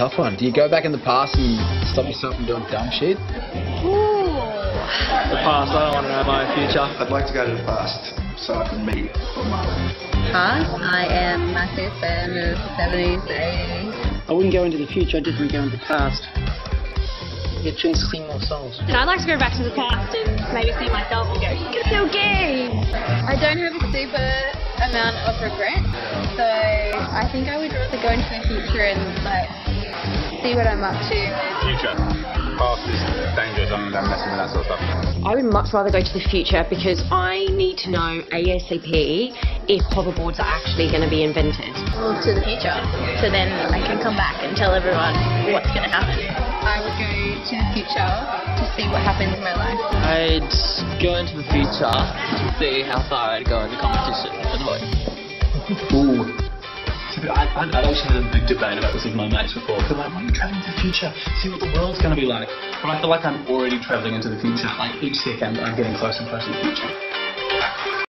tough one. Do you go back in the past and stop yourself from doing dumb shit? Ooh. The past, I don't want to know my future. I'd like to go to the past so I can meet my Past, I am a massive fan of the 70s, 80s. I wouldn't go into the future, I'd definitely go into the past. Get Jinx to sing more songs. And I'd like to go back to the past and maybe see myself and go, you're so gay. I don't have a super amount of regret, so I think I would rather go into the future and like see what I'm up to. Future. Past is dangerous. I'm messing with that sort of stuff. I would much rather go to the future because I need to know ASAP if hoverboards are actually going to be invented. Move to the future, so then I can come back and tell everyone what's going to happen. I would go to the future to see what happens in my life. I'd go into the future to see how far I'd go in the competition. Ooh. I, I actually had a big debate about this with my mates before. They're like, why are you traveling to the future? See what the world's going to be like. But I feel like I'm already traveling into the future. Like each second, I'm getting closer and closer to the future.